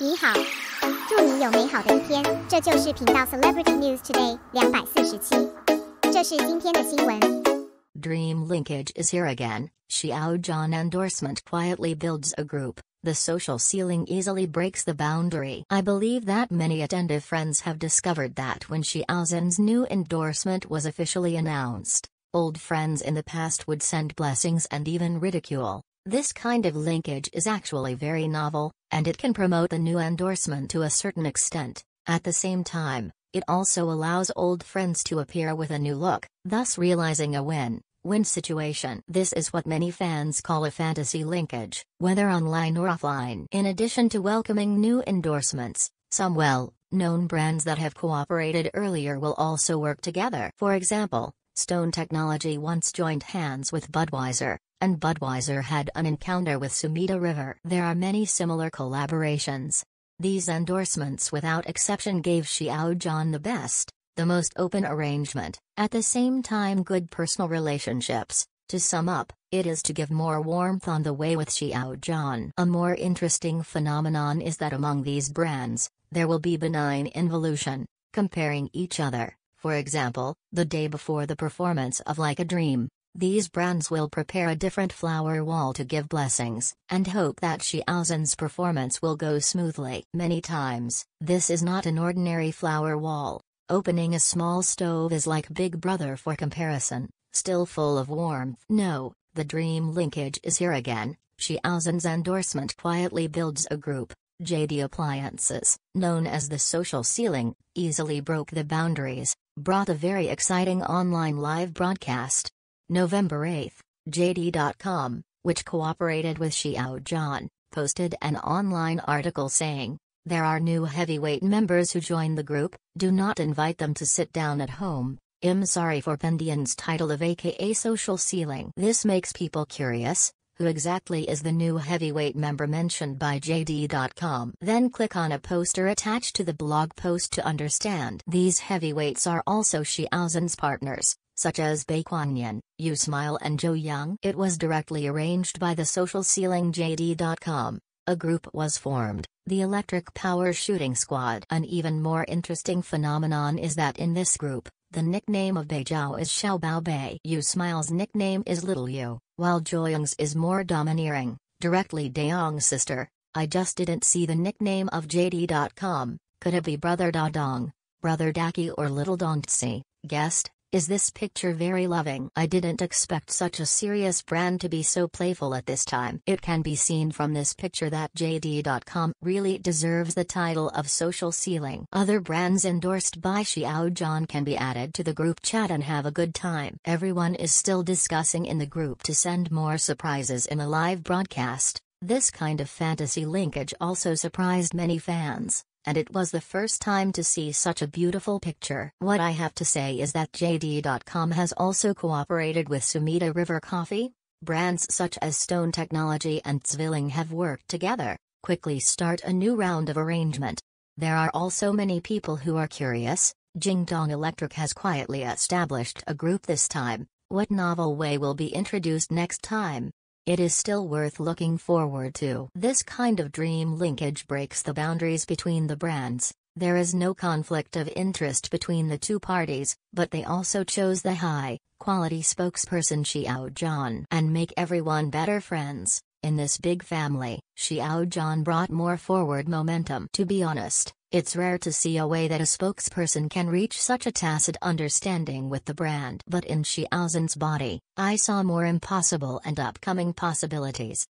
你好，祝你有美好的一天。这就是频道 Celebrity News Today 两百四十七，这是今天的新闻。Dream linkage is here again. Xiao Zhan endorsement quietly builds a group. The social ceiling easily breaks the boundary. I believe that many attentive friends have discovered that when Xiao Zhan's new endorsement was officially announced, old friends in the past would send blessings and even ridicule. This kind of linkage is actually very novel, and it can promote the new endorsement to a certain extent. At the same time, it also allows old friends to appear with a new look, thus realizing a win win situation. This is what many fans call a fantasy linkage, whether online or offline. In addition to welcoming new endorsements, some well known brands that have cooperated earlier will also work together. For example, Stone Technology once joined hands with Budweiser, and Budweiser had an encounter with Sumida River. There are many similar collaborations. These endorsements without exception gave Xiao Zhan the best, the most open arrangement, at the same time good personal relationships. To sum up, it is to give more warmth on the way with Xiao Zhan. A more interesting phenomenon is that among these brands, there will be benign involution, comparing each other. For example, the day before the performance of Like a Dream, these brands will prepare a different flower wall to give blessings, and hope that Xiao Zhan's performance will go smoothly. Many times, this is not an ordinary flower wall. Opening a small stove is like Big Brother for comparison, still full of warmth. No, the dream linkage is here again. Xiao Zhan's endorsement quietly builds a group. JD Appliances, known as the social ceiling, easily broke the boundaries, brought a very exciting online live broadcast. November 8, JD.com, which cooperated with Xiao Zhan, posted an online article saying, There are new heavyweight members who join the group, do not invite them to sit down at home. I'm sorry for Pendian's title of aka Social Ceiling. This makes people curious. Who exactly is the new heavyweight member mentioned by JD.com? Then click on a poster attached to the blog post to understand. These heavyweights are also Xiao Zhan's partners, such as Bei Kuangyan, Yu Smile and Zhou Yang. It was directly arranged by the social ceiling JD.com. A group was formed, the Electric Power Shooting Squad. An even more interesting phenomenon is that in this group, the nickname of Bei Zhao is Xiao Bao Bei. Yu Smile's nickname is Little Yu, while Yang's is more domineering, directly Dayong's sister. I just didn't see the nickname of JD.com, could it be Brother Da Dong, Brother Daki or Little Dongtsi? Guessed, is this picture very loving? I didn't expect such a serious brand to be so playful at this time. It can be seen from this picture that JD.com really deserves the title of social ceiling. Other brands endorsed by Xiao Zhan can be added to the group chat and have a good time. Everyone is still discussing in the group to send more surprises in a live broadcast. This kind of fantasy linkage also surprised many fans and it was the first time to see such a beautiful picture. What I have to say is that JD.com has also cooperated with Sumida River Coffee. Brands such as Stone Technology and Zwilling have worked together, quickly start a new round of arrangement. There are also many people who are curious. Jingdong Electric has quietly established a group this time. What novel way will be introduced next time? It is still worth looking forward to. This kind of dream linkage breaks the boundaries between the brands. There is no conflict of interest between the two parties, but they also chose the high quality spokesperson Xiao Zhan and make everyone better friends. In this big family, Xiao Zhan brought more forward momentum. To be honest, it's rare to see a way that a spokesperson can reach such a tacit understanding with the brand. But in Xiao Zhan's body, I saw more impossible and upcoming possibilities.